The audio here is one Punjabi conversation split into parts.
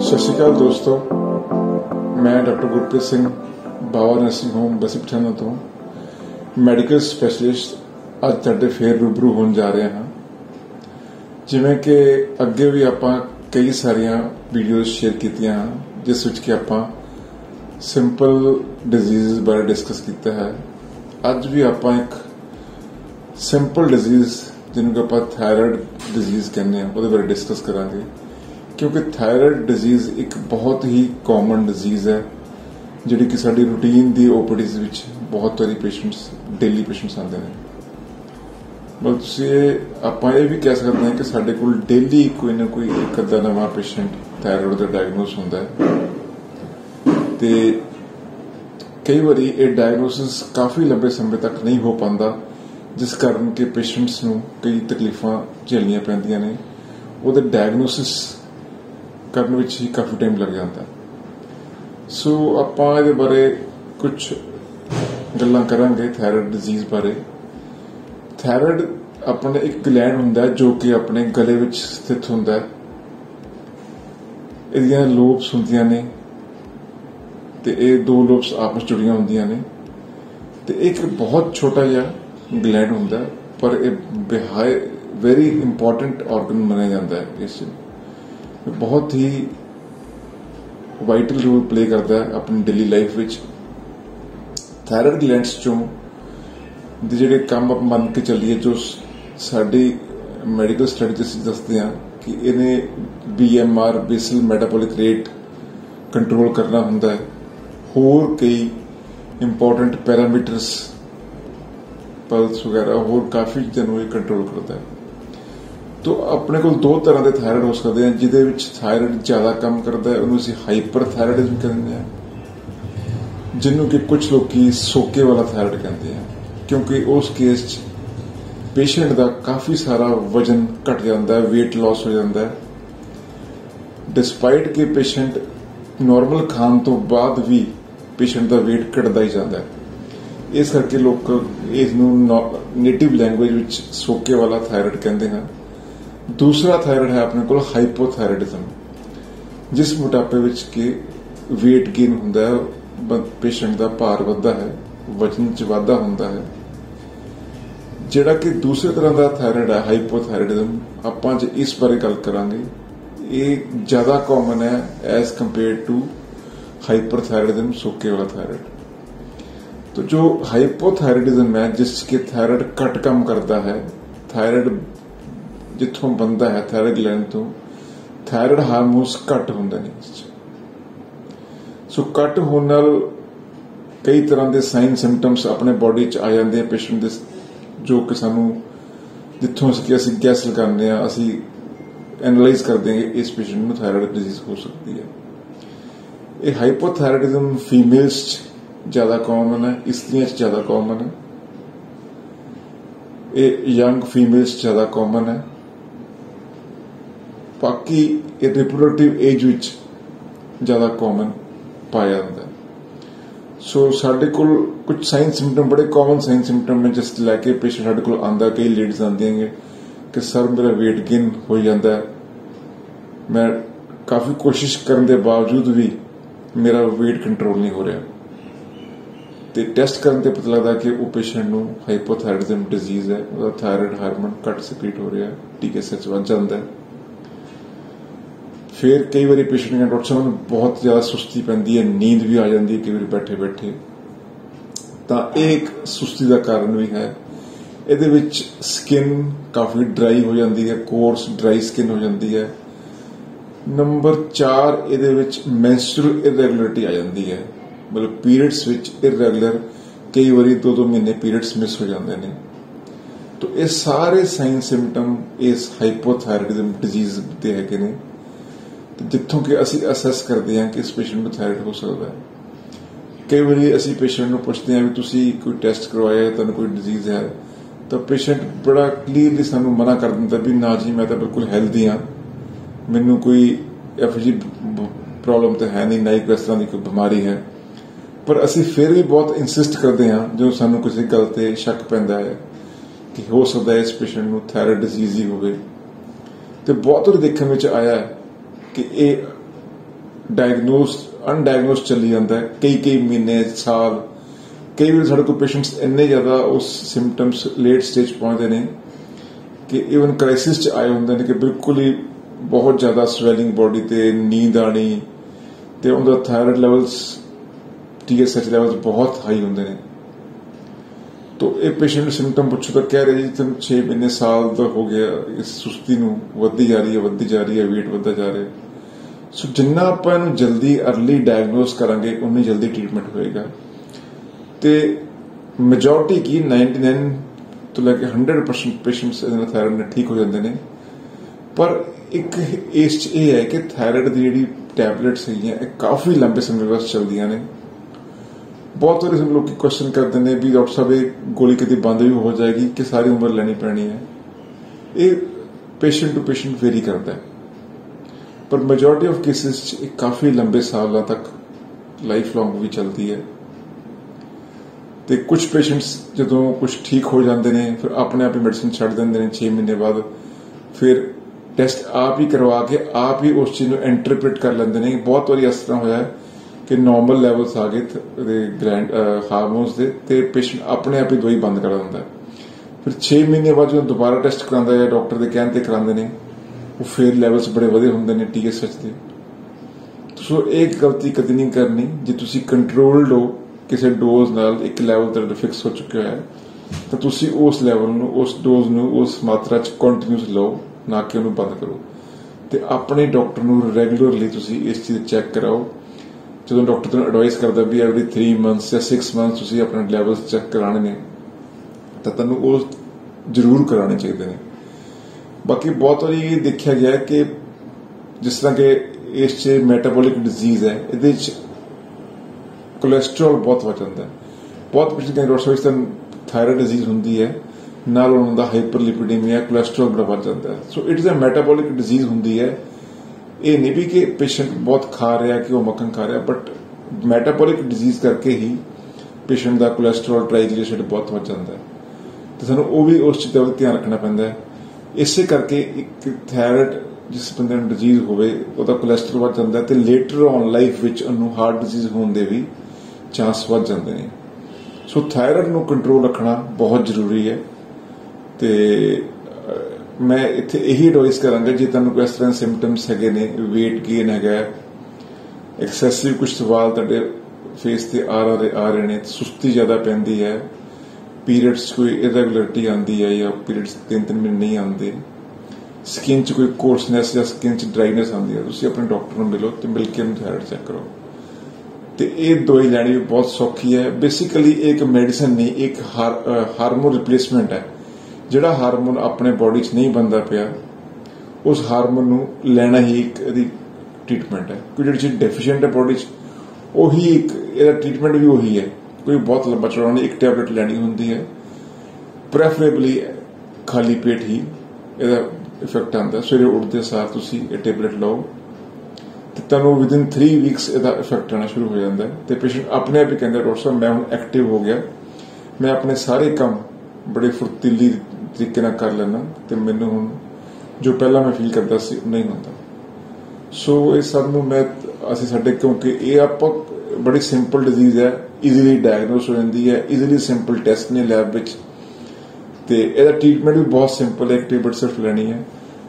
ਸਤਿ ਸ਼੍ਰੀ ਅਕਾਲ ਦੋਸਤੋ। ਮੈਂ doctor Gurpreet Singh, Bawa nursing home Bassi Pathana ਤੋਂ। ਮੈਡੀਕਲ ਸਪੈਸ਼ਲਿਸਟ ਅੱਜ ਤੁਹਾਡੇ ਫੇਰ ਰੂਬਰੂ ਹੋਣ ਜਾ ਰਹੇ ਹਾਂ। ਜਿਵੇਂ ਕਿ ਅੱਗੇ ਵੀ ਆਪਾਂ ਕਈ ਸਾਰੀਆਂ ਵੀਡੀਓਜ਼ ਸ਼ੇਅਰ ਕੀਤੀਆਂ ਹਨ, ਜਿਸ ਵਿੱਚ ਕਿ ਆਪਾਂ ਸਿੰਪਲ ਡਿਜ਼ੀਜ਼ ਬਾਰੇ ਡਿਸਕਸ ਕੀਤਾ ਹੈ। ਅੱਜ ਵੀ ਆਪਾਂ ਇੱਕ ਸਿੰਪਲ ਡਿਜ਼ੀਜ਼ ਜਿਹਨੂੰ ਆਪਾਂ ਥਾਇਰਾਇਡ ਡਿਜ਼ੀਜ਼ ਕਹਿੰਦੇ ਆ ਉਹਦੇ ਬਾਰੇ ਡਿਸਕਸ ਕਰਾਂਗੇ। ਕਿਉਂਕਿ ਥਾਇਰਾਇਡ ਡਿਜ਼ੀਜ਼ ਇੱਕ ਬਹੁਤ ਹੀ ਕਾਮਨ ਡਿਜ਼ੀਜ਼ ਹੈ, ਜਿਹੜੀ ਕਿ ਸਾਡੀ ਰੂਟੀਨ ਦੀ ਓਪੀਡੀਜ਼ ਵਿੱਚ ਬਹੁਤ ਵਾਰੀ ਪੇਸ਼ੈਂਟਸ ਡੇਲੀ ਪੇਸ਼ੈਂਟਸ ਆਉਂਦੇ ਨੇ। ਬਲ ਤੁਸੀਂ ਆਪਾਂ ਇਹ ਵੀ ਕਹਿ ਸਕਦੇ ਹਾਂ ਕਿ ਸਾਡੇ ਕੋਲ ਡੇਲੀ ਕੋਈ ਨਾ ਕੋਈ ਇੱਕ ਅੱਧਾ ਨਵਾਂ ਪੇਸ਼ੈਂਟ ਥਾਇਰਾਇਡ ਦਾ ਡਾਇਗਨੋਸ ਹੁੰਦਾ ਹੈ। ਤੇ ਕਈ ਵਾਰੀ ਇਹ ਡਾਇਗਨੋਸਿਸ ਕਾਫੀ ਲੰਬੇ ਸਮੇਂ ਤੱਕ ਨਹੀਂ ਹੋ ਪਾਉਂਦਾ, ਜਿਸ ਕਾਰਨ ਕਿ ਪੇਸ਼ੈਂਟਸ ਨੂੰ ਕਈ ਤਕਲੀਫਾਂ ਝੇਲਣੀਆਂ ਪੈਂਦੀਆਂ ਨੇ। ਉਹਦੇ ਡਾਇਗਨੋਸਿਸ ਕਰਨ ਵਿੱਚ ਹੀ ਕਾਫੀ ਟਾਈਮ ਲੱਗ ਜਾਂਦਾ। ਸੋ ਆਪਾਂ ਇਹਦੇ ਬਾਰੇ ਕੁਝ ਗੱਲਾਂ ਕਰਾਂਗੇ ਥਾਇਰਾਇਡ ਡਿਜ਼ੀਜ਼ ਬਾਰੇ। ਥਾਇਰਾਇਡ ਆਪਣੇ ਇੱਕ ਗਲੈਂਡ ਹੁੰਦਾ ਜੋ ਕਿ ਆਪਣੇ ਗਲੇ ਵਿੱਚ ਸਥਿਤ ਹੁੰਦਾ ਹੈ। ਇਹਦੀਆਂ ਲੋਬਸ ਹੁੰਦੀਆਂ ਨੇ ਤੇ ਇਹ ਦੋ ਲੋਬਸ ਆਪਸ ਜੁੜੀਆਂ ਹੁੰਦੀਆਂ ਨੇ। ਤੇ ਇੱਕ ਬਹੁਤ ਛੋਟਾ ਜਿਹਾ ਗਲੈਂਡ ਹੁੰਦਾ ਪਰ ਇਹ ਬਿਹਾਈ ਵੈਰੀ ਇੰਪੋਰਟੈਂਟ ਆਰਗਨ ਮੰਨਿਆ ਜਾਂਦਾ ਹੈ ਇਸ ਇਹ ਬਹੁਤ ਹੀ ਵਾਈਟਲ ਰੋਲ ਪਲੇ ਕਰਦਾ ਹੈ ਆਪਣੀ ਡੇਲੀ ਲਾਈਫ ਵਿੱਚ। ਥਾਇਰਾਇਡ ਗਲੈਂਡਸ ਚੋਂ ਦੇ ਜਿਹੜੇ ਕੰਮ ਆਪ ਮੰਨ ਕੇ ਚੱਲੀਏ, ਜੋ ਸਾਡੀ ਮੈਡੀਕਲ ਸਟੱਡੀ ਅਸੀਂ ਦੱਸਦੇ ਹਾਂ ਕਿ ਇਹਨੇ BMR basal metabolic rate control ਕਰਨਾ ਹੁੰਦਾ ਹੈ। ਹੋਰ ਕਈ ਇੰਪੋਰਟੈਂਟ ਪੈਰਾਮੀਟਰਸ ਪਲਸ ਵਗੈਰਾ, ਹੋਰ ਕਾਫੀ ਚੀਜ਼ਾਂ ਨੂੰ ਇਹ ਕੰਟਰੋਲ ਕਰਦਾ ਹੈ। ਤੋ ਆਪਣੇ ਕੋਲ ਦੋ ਤਰ੍ਹਾਂ ਦੇ ਥਾਇਰਾਇਡ ਹੋ ਸਕਦੇ ਆ, ਜਿਹਦੇ ਵਿੱਚ ਥਾਇਰਾਇਡ ਜ਼ਿਆਦਾ ਕੰਮ ਕਰਦਾ ਹੈ, ਉਹਨੂੰ ਅਸੀਂ ਹਾਈਪਰ ਥਾਇਰਾਇਡਿਜ਼ਮ ਕਹਿੰਦੇ ਆ, ਜਿਹਨੂੰ ਕਿ ਕੁਝ ਲੋਕੀ ਸੋਕੇ ਵਾਲਾ ਥਾਇਰਾਇਡ ਕਹਿੰਦੇ ਆ, ਕਿਉਂਕਿ ਉਸ ਕੇਸ 'ਚ ਪੇਸ਼ੈਂਟ ਦਾ ਕਾਫੀ ਸਾਰਾ ਵਜਨ ਘਟ ਜਾਂਦਾ ਹੈ, weight loss ਹੋ ਜਾਂਦਾ ਹੈ। ਡਿਸਪਾਈਟ ਕਿ ਪੇਸ਼ੈਂਟ ਨਾਰਮਲ ਖਾਣ ਤੋਂ ਬਾਅਦ ਵੀ ਪੇਸ਼ੈਂਟ ਦਾ weight ਘਟਦਾ ਹੀ ਜਾਂਦਾ ਹੈ। ਇਸ ਕਰਕੇ ਲੋਕ ਇਸ ਨੂੰ ਨੇਟਿਵ ਲੈਂਗੁਏਜ ਵਿੱਚ ਸੋਕੇ ਵਾਲਾ ਥਾਇਰਾਇਡ ਕਹਿੰਦੇ ਹਨ। ਦੂਸਰਾ ਥਾਇਰਾਇਡ ਹੈ ਆਪਣੇ ਕੋਲ ਹਾਈਪੋਥਾਇਰਾਇਡਿਜ਼ਮ ਜਿਸ ਮੋਟਾਪੇ ਵਿੱਚ ਕਿ weight gain ਹੁੰਦਾ ਹੈ ਪੇਸ਼ੈਂਟ ਦਾ ਭਾਰ ਵੱਧਦਾ ਹੈ, ਵਜਨ 'ਚ ਵਾਧਾ ਹੁੰਦਾ ਹੈ। ਜਿਹੜਾ ਕਿ ਦੂਸਰੇ ਤਰ੍ਹਾਂ ਦਾ ਥਾਇਰਾਇਡ ਹੈ ਹਾਈਪੋਥਾਇਰਾਇਡਿਜ਼ਮ ਆਪਾਂ ਅੱਜ ਇਸ ਬਾਰੇ ਗੱਲ ਕਰਾਂਗੇ, ਇਹ ਜ਼ਿਆਦਾ ਕਾਮਨ ਹੈ ਐਸ ਕੰਪੇਅਰ ਟੂ ਹਾਈਪਰਥਾਇਰਾਇਡਿਜ਼ਮ ਸੋਕੇ ਵਾਲਾ ਥਾਇਰਾਇਡ तो जो ਹਾਈਪੋਥਾਇਰਾਇਡਿਜ਼ਮ ਹੈ, ਜਿਸ ਕੇ ਥਾਇਰਾਇਡ ਘੱਟ ਕੰਮ ਕਰਦਾ ਹੈ ਥਾਇਰਾਇਡ ਜਿੱਥੋਂ ਬੰਦਾ ਹੈ ਥਾਇਰਾਇਡ ਗਲੈਂਡ ਤੋਂ ਥਾਇਰਾਇਡ ਹਾਰਮੋਨਸ ਘੱਟ ਹੁੰਦੇ ਨੇ ਇਸ 'ਚ। ਸੋ ਘੱਟ ਹੋਣ ਨਾਲ ਕਈ ਤਰ੍ਹਾਂ ਦੇ ਸਾਈਨ ਸਿੰਪਟਮਸ ਆਪਣੇ ਬਾਡੀ 'ਚ ਆ ਜਾਂਦੇ ਆ ਪੇਸ਼ੈਂਟ ਦੇ, ਜੋ ਕਿ ਸਾਨੂੰ ਜਿੱਥੋਂ ਅਸੀਂ ਅਸੀਂ ਗੈਸ ਲਗਾਉਂਦੇ ਆ ਅਸੀਂ ਐਨਾਲਾਈਜ਼ ਕਰਦੇ ਹਾਂ ਕਿ ਇਸ ਪੇਸ਼ੈਂਟ ਨੂੰ ਥਾਇਰਾਇਡ ਡਿਜ਼ੀਜ਼ ਹੋ ਸਕਦੀ ਹੈ। ਇਹ ਹਾਈਪੋਥਾਇਰਾਇਡਿਜ਼ਮ ਫੀਮੇਲਸ 'ਚ ਜ਼ਿਆਦਾ ਕਾਮਨ ਹੈ ਇਸਤਰੀਆਂ 'ਚ ਜ਼ਿਆਦਾ ਕਾਮਨ ਹੈ। ਇਹ ਯੰਗ ਫੀਮੇਲਸ 'ਚ ਜ਼ਿਆਦਾ ਕਾਮਨ ਹੈ। ਬਾਕੀ ਇਹ ਰਿਪਰੋਡਕਟਿਵ ਏਜ ਵਿੱਚ ਜ਼ਿਆਦਾ ਕਾਮਨ ਪਾਇਆ ਜਾਂਦਾ ਹੈ। ਸੋ ਸਾਡੇ ਕੋਲ ਕੁਝ ਸਾਈਨ ਸਿੰਪਟਮ ਬੜੇ ਕਾਮਨ ਸਾਈਨ ਸਿੰਪਟਮ ਨੇ ਜਿਸ ਲੈ ਕੇ ਪੇਸ਼ੈਂਟ ਸਾਡੇ ਕੋਲ ਆਂਦਾ ਕਈ ਲੇਡੀਜ਼ ਆਉਂਦੀਆਂ ਨੇ ਕਿ ਸਰ, ਮੇਰਾ weight gain ਹੋ ਜਾਂਦਾ ਹੈ। ਮੈਂ ਕਾਫੀ ਕੋਸ਼ਿਸ਼ ਕਰਨ ਦੇ ਬਾਵਜੂਦ ਵੀ ਮੇਰਾ weight ਕੰਟਰੋਲ ਨਹੀਂ ਹੋ ਰਿਹਾ। ਤੇ ਟੈਸਟ ਕਰਨ ਤੇ ਪਤਾ ਲੱਗਦਾ ਕਿ ਉਹ ਪੇਸ਼ੈਂਟ ਨੂੰ ਹਾਈਪੋਥਾਇਰਾਇਡਿਜ਼ਮ ਡਿਜ਼ੀਜ਼ ਹੈ। ਉਹਦਾ ਥਾਇਰਾਇਡ ਹਾਰਮੋਨ ਘੱਟ ਸਕ੍ਰੀਟ ਹੋ ਰਿਹਾ ਹੈ। ਟੀਕੇਐਸਐਚ ਵੱਧ ਜਾਂਦਾ ਹੈ। ਫਿਰ ਕਈ ਵਾਰੀ ਪੇਸ਼ੈਂਟ ਨੂੰ ਡਾਕਟਰ ਸਾਹਿਬ ਨੂੰ ਬਹੁਤ ਜ਼ਿਆਦਾ ਸੁਸਤੀ ਪੈਂਦੀ ਹੈ, ਨੀਂਦ ਵੀ ਆ ਜਾਂਦੀ ਹੈ ਕਈ ਵਾਰੀ ਬੈਠੇ ਬੈਠੇ ਤਾਂ ਇਹ ਇੱਕ ਸੁਸਤੀ ਦਾ ਕਾਰਨ ਵੀ ਹੈ। ਇਹਦੇ ਵਿੱਚ ਸਕਿਨ ਕਾਫੀ ਡਰਾਈ ਹੋ ਜਾਂਦੀ ਹੈ ਕੋਰਸ ਡਰਾਈ ਸਕਿਨ ਹੋ ਜਾਂਦੀ ਹੈ। ਨੰਬਰ 4 ਇਹਦੇ ਵਿੱਚ ਮੈਂਸਟਰਲ ਇਰੈਗੂਲਰਿਟੀ ਆ ਜਾਂਦੀ ਹੈ। ਮਤਲਬ ਪੀਰੀਅਡਸ ਵਿੱਚ ਇਰੈਗੂਲਰ ਕਈ ਵਾਰੀ ਦੋ ਦੋ ਮਹੀਨੇ ਪੀਰੀਅਡਸ ਮਿਸ ਹੋ ਜਾਂਦੇ ਨੇ। ਤੋ ਇਹ ਸਾਰੇ ਸਾਈਨ ਸਿੰਪਟਮ ਇਸ ਹਾਈਪੋਥਾਇਰਾਇਡਿਜ਼ਮ ਡਿਜ਼ੀਜ਼ ਦੇ ਹੈਗੇ ਨੇ। ਜਿੱਥੋਂ ਕਿ ਅਸੀਂ ਅਸੈਸ ਕਰਦੇ ਹਾਂ ਕਿ ਇਸ ਪੇਸ਼ੈਂਟ ਨੂੰ ਥਾਇਰਾਇਡ ਹੋ ਸਕਦਾ ਹੈ। ਕਈ ਵਾਰੀ ਅਸੀਂ ਪੇਸ਼ੈਂਟ ਨੂੰ ਪੁੱਛਦੇ ਹਾਂ ਵੀ ਤੁਸੀਂ ਕੋਈ ਟੈਸਟ ਕਰਵਾਇਆ ਹੈ, ਤੁਹਾਨੂੰ ਕੋਈ ਡਿਜ਼ੀਜ਼ ਹੈ, ਤਾਂ ਪੇਸ਼ੈਂਟ ਬੜਾ ਕਲੀਅਰਲੀ ਸਾਨੂੰ ਮਨਾ ਕਰ ਦਿੰਦਾ ਵੀ ਨਾ ਜੀ, ਮੈਂ ਤਾਂ ਬਿਲਕੁਲ ਹੈਲਦੀ ਹਾਂ। ਮੈਨੂੰ ਕੋਈ ਇਹੋ ਪ੍ਰੋਬਲਮ ਤਾਂ ਹੈ ਨਹੀਂ, ਨਾ ਹੀ ਕੋਈ ਇਸ ਤਰ੍ਹਾਂ ਦੀ ਕੋਈ ਬਿਮਾਰੀ ਹੈ। ਪਰ ਅਸੀਂ ਫਿਰ ਵੀ ਬਹੁਤ ਇਨਸਿਸਟ ਕਰਦੇ ਹਾਂ, ਜਦੋਂ ਸਾਨੂੰ ਕਿਸੇ ਗੱਲ ਤੇ ਸ਼ੱਕ ਪੈਂਦਾ ਹੈ ਕਿ ਹੋ ਸਕਦਾ ਹੈ ਇਸ ਪੇਸ਼ੈਂਟ ਨੂੰ ਥਾਇਰਾਇਡ ਡਿਜ਼ੀਜ਼ ਹੀ ਹੋਵੇ। ਤੇ ਬਹੁਤ ਵਾਰ ਦੇਖਣ ਵਿੱਚ ਆਇਆ ਹੈ ਕਿ ਇਹ ਡਾਇਗਨੋਸਡ ਅਨਡਾਇਗਨੋਸ ਚੱਲੀ ਜਾਂਦਾ ਹੈ। ਕਈ ਕਈ ਮਹੀਨੇ, ਸਾਲ, ਕਈ ਵਾਰ ਸਾਡੇ ਕੋਲ ਪੇਸ਼ੈਂਟਸ ਇੰਨੇ ਜ਼ਿਆਦਾ ਉਸ ਸਿੰਪਟਮਸ ਲੇਟ ਸਟੇਜ ਪਹੁੰਚਦੇ ਨੇ ਕਿ ਇਵਨ ਕ੍ਰਾਈਸਿਸ ਚ ਆਏ ਹੁੰਦੇ ਨੇ ਕਿ ਬਿਲਕੁਲ ਹੀ ਬਹੁਤ ਜ਼ਿਆਦਾ ਸਵੈਲਿੰਗ ਬਾਡੀ ਤੇ ਨੀਂਦ ਆਣੀ ਤੇ ਉਹਦਾ ਥਾਇਰਾਇਡ ਲੈਵਲਸ ਟੀਐਸਐਚ ਲੈਵਲਸ ਬਹੁਤ ਹਾਈ ਹੁੰਦੇ ਨੇ। ਤੋ ਇਹ ਪੇਸ਼ੈਂਟ ਨੂੰ ਸਿੰਪਟਮ ਪੁੱਛੋ ਤਾਂ ਕਹਿ ਰਹੇ ਜੀ ਤੁਹਾਨੂੰ 6 ਮਹੀਨੇ, ਸਾਲ ਦਾ ਹੋ ਗਿਆ, ਇਸ ਸੁਸਤੀ ਨੂੰ ਵੱਧਦੀ ਜਾ ਰਹੀ ਹੈ, ਵੱਧਦੀ ਜਾ ਰਹੀ ਹੈ, weight ਵੱਧਦਾ ਜਾ ਰਿਹਾ ਸੋ ਜਿੰਨਾ ਆਪਾਂ ਇਹਨੂੰ ਜਲਦੀ अर्ਲੀ ਡਾਇਗਨੋਸ ਕਰਾਂਗੇ, ਉਨੀ ਜਲਦੀ ਟ੍ਰੀਟਮੈਂਟ ਹੋਏਗਾ। ਤੇ ਮੈਜੋਰਟੀ ਕੀ 99 ਤੋਂ ਲੈ ਕੇ 100% ਪੇਸ਼ੈਂਟਸ ਇਹਨਾਂ ਥਾਇਰਾਇਡ ਨਾਲ ਠੀਕ ਹੋ ਜਾਂਦੇ ਨੇ। ਪਰ ਇੱਕ ਇਸ ਚ ਇਹ ਹੈ ਕਿ ਥਾਇਰਾਇਡ ਦੀ ਜਿਹੜੀ ਟੈਬਲੇਟਸ ਹੈਗੀਆਂ, ਇਹ ਕਾਫੀ ਲੰਬੇ ਸਮੇਂ ਵਾਸਤੇ ਚਲਦੀਆਂ ਨੇ। ਬਹੁਤ ਵਾਰੀ ਸਾਨੂੰ ਲੋਕੀ ਕੁਐਸਚਨ ਕਰਦੇ ਨੇ ਵੀ ਡਾਕਟਰ ਸਾਹਿਬ, ਇਹ ਗੋਲੀ ਕਦੀ ਬੰਦ ਵੀ ਹੋ ਜਾਏਗੀ ਕਿ ਸਾਰੀ ਉਮਰ ਲੈਣੀ ਪੈਣੀ ਹੈ। ਇਹ ਪੇਸ਼ੈਂਟ ਟੂ ਪੇਸ਼ੈਂਟ ਵੇਰੀ ਕਰਦਾ ਹੈ। ਪਰ ਮੈਜੋਰਟੀ ਆਫ ਕੇਸਿਸ ਚ ਇਹ ਕਾਫੀ ਲੰਬੇ ਸਾਲਾਂ ਤੱਕ ਲਾਈਫ ਲੌਂਗ ਵੀ ਚੱਲਦੀ ਹੈ। ਤੇ ਕੁਝ ਪੇਸ਼ੈਂਟਸ ਜਦੋਂ ਕੁਝ ਠੀਕ ਹੋ ਜਾਂਦੇ ਨੇ, ਫਿਰ ਆਪਣੇ ਆਪ ਹੀ ਮੈਡੀਸਿਨ ਛੱਡ ਦਿੰਦੇ ਨੇ 6 ਮਹੀਨੇ ਬਾਅਦ, ਫਿਰ ਟੈਸਟ ਆਪ ਹੀ ਕਰਵਾ ਕੇ ਆਪ ਹੀ ਉਸ ਚੀਜ਼ ਨੂੰ ਇੰਟਰਪ੍ਰੀਟ ਕਰ ਲੈਂਦੇ ਨੇ। ਬਹੁਤ ਵਾਰੀ ਇਸ ਤਰ੍ਹਾਂ ਹੋਇਆ ਕਿ ਨਾਰਮਲ ਲੈਵਲਸ ਆ ਗਏ ਦੇ ਗ੍ਰੈਂਡ ਹਾਰਮੋਨਸ ਦੇ, ਤੇ ਪੇਸ਼ੈਂਟ ਆਪਣੇ ਆਪ ਹੀ ਦਵਾਈ ਬੰਦ ਕਰ ਦਿੰਦਾ। ਫਿਰ 6 ਮਹੀਨੇ ਬਾਅਦ ਜਦੋਂ ਦੁਬਾਰਾ ਟੈਸਟ ਕਰਾਉਂਦਾ ਹੈ ਡਾਕਟਰ ਦੇ ਕਹਿਣ ਤੇ ਕਰਾਉਂਦੇ ਨੇ ਉਹ ਫਿਰ ਲੈਵਲਸ ਬੜੇ ਵਧੇ ਹੁੰਦੇ ਨੇ ਟੀਐਸਐਚ ਦੇ। ਸੋ ਇਹ ਗਲਤੀ ਕਦੀ ਨਹੀਂ ਕਰਨੀ, ਜੇ ਤੁਸੀਂ ਕੰਟਰੋਲਡ ਹੋ ਕਿਸੇ ਡੋਜ਼ ਨਾਲ, ਇੱਕ ਲੈਵਲ ਤੇ ਫਿਕਸ ਹੋ ਚੁੱਕਿਆ ਹੈ, ਤਾਂ ਤੁਸੀਂ ਉਸ ਲੈਵਲ ਨੂੰ, ਉਸ ਡੋਜ਼ ਨੂੰ, ਉਸ ਮਾਤਰਾ ਚ ਕੰਟੀਨਿਊਸ ਲਓ, ਨਾ ਕਿ ਉਹਨੂੰ ਬੰਦ ਕਰੋ। ਤੇ ਆਪਣੇ ਡਾਕਟਰ ਨੂੰ ਰੈਗੂਲਰਲੀ ਤੁਸੀਂ ਇਸ ਚੀਜ਼ ਚੈੱਕ ਕਰਾਓ। ਜਦੋਂ ਡਾਕਟਰ ਤੁਹਾਨੂੰ ਐਡਵਾਈਸ ਕਰਦਾ ਵੀ ਐਵਰੀ 3 ਮੰਥਸ ਜਾਂ 6 ਮੰਥਸ ਤੁਸੀਂ ਆਪਣੇ ਲੈਵਲਸ ਚੈੱਕ ਕਰਾਣੇ ਨੇ, ਤਾਂ ਤੁਹਾਨੂੰ ਉਹ ਜ਼ਰੂਰ ਕਰਾਣੇ ਚਾਹੀਦੇ ਨੇ। ਬਾਕੀ ਬਹੁਤ ਵਾਰੀ ਇਹ ਦੇਖਿਆ ਗਿਆ ਕਿ ਜਿਸ ਤਰ੍ਹਾਂ ਕਿ ਇਸ 'ਚ ਮੈਟਾਬੋਲਿਕ ਡਿਜ਼ੀਜ਼ ਹੈ, ਇਹਦੇ 'ਚ ਕੋਲੇਸਟ੍ਰੋਲ ਬਹੁਤ ਵੱਧ ਜਾਂਦਾ ਹੈ। ਬਹੁਤ ਪਿਛਲੇ ਕਹਿੰਦੇ ਡਾਕਟਰ ਸਾਹਿਬ ਥਾਇਰਾਇਡ ਡਿਜ਼ੀਜ਼ ਹੁੰਦੀ ਹੈ, ਨਾਲ ਉਹਨਾਂ ਦਾ ਹਾਈਪਰਲਿਪਿਡੀਮੀਆ ਕੋਲੇਸਟ੍ਰੋਲ ਬੜਾ ਵੱਧ ਜਾਂਦਾ ਹੈ। So it is a metabolic disease ਹੁੰਦੀ ਹੈ। ਇਹ ਨਹੀਂ ਵੀ ਕਿ ਪੇਸ਼ੈਂਟ ਬਹੁਤ ਖਾ ਰਿਹਾ, ਕਿ ਉਹ ਮੱਖਣ ਖਾ ਰਿਹਾ ਬਟ ਮੈਟਾਬੋਲਿਕ ਡਿਜ਼ੀਜ਼ ਕਰਕੇ ਹੀ ਪੇਸ਼ੈਂਟ ਦਾ ਕੋਲੇਸਟ੍ਰੋਲ ਟ੍ਰਾਈਗਲਿਸਰਾਈਡ ਬਹੁਤ ਵੱਧ ਜਾਂਦਾ ਹੈ। ਤੇ ਸਾਨੂੰ ਉਹ ਵੀ ਉਸ ਚੀਜ਼ ਦਾ ਧਿਆਨ ਰੱਖਣਾ ਪੈਂਦਾ ਹੈ। ਇਸੇ ਕਰਕੇ ਇੱਕ ਥਾਇਰਾਇਡ ਜਿਸ ਬੰਦੇ ਨੂੰ ਡਿਜ਼ੀਜ਼ ਹੋਵੇ, ਉਹਦਾ ਕੋਲੇਸਟ੍ਰੋਲ ਵੱਧ ਜਾਂਦਾ ਤੇ ਲੇਟਰ ਔਨ ਲਾਈਫ ਵਿੱਚ ਉਹਨੂੰ ਹਾਰਟ ਡਿਜ਼ੀਜ਼ ਹੋਣ ਦੇ ਵੀ ਚਾਂਸ ਵੱਧ ਜਾਂਦੇ ਨੇ। ਸੋ ਥਾਇਰਾਇਡ ਨੂੰ ਕੰਟਰੋਲ ਰੱਖਣਾ ਬਹੁਤ ਜ਼ਰੂਰੀ ਹੈ ਤੇ ਮੈਂ ਇੱਥੇ ਇਹੀ ਐਡਵਾਈਸ ਕਰਾਂਗਾ ਜੇ ਤੁਹਾਨੂੰ ਕੋਈ ਇਸ ਤਰ੍ਹਾਂ ਸਿੰਪਟਮਸ ਹੈਗੇ ਨੇ, weight gain ਹੈਗਾ ਐਕਸੈਸਿਵ ਕੁਝ ਸਵਾਲ ਤੁਹਾਡੇ ਫੇਸ ਤੇ ਆ ਰਹੇ ਆ ਰਹੇ ਨੇ, ਸੁਸਤੀ ਜ਼ਿਆਦਾ ਪੈਂਦੀ ਹੈ ਪੀਰੀਅਡਸ ਕੋਈ ਇਰੈਗੂਲਰਿਟੀ ਆਉਂਦੀ ਹੈ ਜਾਂ ਪੀਰੀਅਡਸ ਤਿੰਨ ਤਿੰਨ ਮਹੀਨੇ ਨਹੀਂ ਆਉਂਦੇ ਸਕਿਨ 'ਚ ਕੋਈ ਕੋਰਸਨੈਸ ਜਾਂ ਸਕਿਨ 'ਚ ਡਰਾਈਨੈਸ ਆਉਂਦੀ ਹੈ, ਤੁਸੀਂ ਆਪਣੇ ਡਾਕਟਰ ਨੂੰ ਮਿਲੋ ਤੇ ਮਿਲ ਕੇ ਉਹਨੂੰ ਥਾਇਰਾਇਡ ਚੈੱਕ ਕਰੋ। ਤੇ ਇਹ ਦਵਾਈ ਲੈਣੀ ਵੀ ਬਹੁਤ ਸੌਖੀ ਹੈ। ਬੇਸਿਕਲੀ ਇੱਕ ਮੈਡੀਸਨ ਨਹੀਂ, ਇੱਕ ਹਾਰਮੋਨ ਰਿਪਲੇਸਮੈਂਟ ਹੈ। ਜਿਹੜਾ ਹਾਰਮੋਨ ਆਪਣੇ ਬਾਡੀ 'ਚ ਨਹੀਂ ਬੰਦਾ ਪਿਆ, ਉਸ ਹਾਰਮੋਨ ਨੂੰ ਲੈਣਾ ਹੀ ਇੱਕ ਇਹਦੀ ਟ੍ਰੀਟਮੈਂਟ ਹੈ। ਕੋਈ ਜਿਹੜੀ ਡੈਫੀਸ਼ੀਐਂਟ ਹੈ ਬਾਡੀ 'ਚ, ਉਹੀ ਇੱਕ ਇਹਦਾ ਟ੍ਰੀਟਮੈਂਟ ਵੀ ਉਹੀ ਹੈ। ਕੋਈ ਬਹੁਤ ਲੰਬਾ ਚੌੜਾ ਨਹੀਂ ਇੱਕ ਟੈਬਲੇਟ ਲੈਣੀ ਹੁੰਦੀ ਹੈ। ਪ੍ਰੈਫਰੇਬਲੀ ਖਾਲੀ ਪੇਟ ਹੀ ਇਹਦਾ ਇਫੈਕਟ ਆਉਂਦਾ। ਸਵੇਰੇ ਉੱਠਦੇ ਸਾਰ ਤੁਸੀਂ ਇਹ ਟੈਬਲੇਟ ਲਓ। ਤੇ ਤੁਹਾਨੂੰ ਵਿਦਿਨ 3 ਵੀਕਸ ਇਹਦਾ ਇਫੈਕਟ ਆਣਾ ਸ਼ੁਰੂ ਹੋ ਜਾਂਦਾ ਤੇ ਪੇਸ਼ੈਂਟ ਆਪਣੇ ਆਪ ਹੀ ਕਹਿੰਦਾ, ਡਾਕਟਰ ਸਾਹਿਬ, ਮੈਂ ਹੁਣ ਐਕਟਿਵ ਹੋ ਗਿਆ। ਮੈਂ ਆਪਣੇ ਸਾਰੇ ਕੰਮ ਬੜੇ ਫੁਰਤੀਲੀ ਤਰੀਕੇ ਨਾਲ ਕਰ ਲੈਣਾ ਤੇ ਮੈਨੂੰ ਹੁਣ ਜੋ ਪਹਿਲਾਂ ਮੈਂ ਫੀਲ ਕਰਦਾ ਸੀ, ਉਹ ਨਹੀਂ ਹੁੰਦਾ। ਸੋ ਇਹ ਸਭ ਨੂੰ ਮੈਂ, ਅਸੀਂ ਸਾਡੇ, ਕਿਉਂਕਿ ਇਹ ਆਪਾਂ ਬੜੀ ਸਿੰਪਲ ਡਿਜ਼ੀਜ਼ ਹੈ। ਈਜ਼ੀਲੀ ਡਾਇਗਨੋਸ ਹੋ ਜਾਂਦੀ ਹੈ ਈਜ਼ੀਲੀ ਸਿੰਪਲ ਟੈਸਟ ਨੇ ਲੈਬ ਵਿੱਚ। ਤੇ ਇਹਦਾ ਟ੍ਰੀਟਮੈਂਟ ਵੀ ਬਹੁਤ ਸਿੰਪਲ ਹੈ, ਇੱਕ ਟੇਬਲੇਟ ਸਿਰਫ ਲੈਣੀ ਹੈ।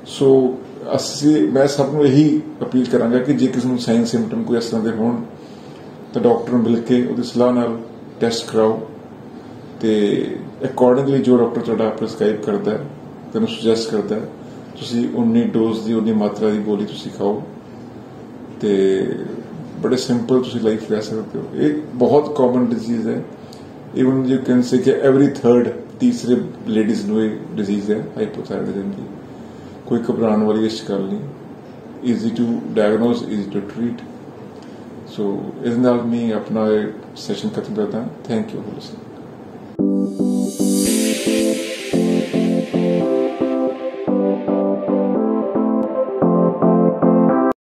ਸੋ ਅਸੀਂ, ਮੈਂ ਸਭ ਨੂੰ ਇਹੀ ਅਪੀਲ ਕਰਾਂਗਾ ਕਿ ਜੇ ਕਿਸੇ ਨੂੰ ਸਾਈਨ ਸਿੰਪਟਮ ਕੋਈ ਇਸ ਤਰ੍ਹਾਂ ਦੇ ਹੋਣ, ਤਾਂ ਡਾਕਟਰ ਨੂੰ ਮਿਲ ਕੇ ਉਹਦੀ ਸਲਾਹ ਨਾਲ ਟੈਸਟ ਕਰਾਓ। ਤੇ ਅਕੋਰਡਿੰਗਲੀ ਜੋ ਡਾਕਟਰ ਤੁਹਾਡਾ ਪ੍ਰਿਸਕ੍ਰਾਈਬ ਕਰਦਾ ਹੈ, ਤੁਹਾਨੂੰ ਸੁਜੈਸਟ ਕਰਦਾ ਹੈ, ਤੁਸੀਂ ਉਨੀ ਡੋਜ਼ ਦੀ, ਉਨੀ ਮਾਤਰਾ ਦੀ ਗੋਲੀ ਤੁਸੀਂ ਖਾਓ। ਤੇ ਬੜੇ ਸਿੰਪਲ ਤੁਸੀਂ ਲਾਈਫ ਲੈ ਸਕਦੇ ਹੋ। ਇਹ ਬਹੁਤ ਕਾਮਨ ਡਿਜ਼ੀਜ਼ ਹੈ। ਇਵਨ ਯੂ ਕੈਨ ਸੇ ਕਿ ਐਵਰੀ ਥਰਡ ਤੀਸਰੇ ਲੇਡੀਜ਼ ਨੂੰ ਇਹ ਡਿਜ਼ੀਜ਼ ਹੈ ਹਾਈਪੋਥਾਇਰਾਇਡਿਜ਼ਮ ਦੀ। ਕੋਈ ਘਬਰਾਉਣ ਵਾਲੀ ਇਸ ਗੱਲ ਨਹੀਂ। Easy to diagnose easy to treat so ਇਸ ਨਾਲ ਮੈਂ ਆਪਣਾ ਸੈਸ਼ਨ ਖਤਮ ਕਰਦਾ। Thank you for listening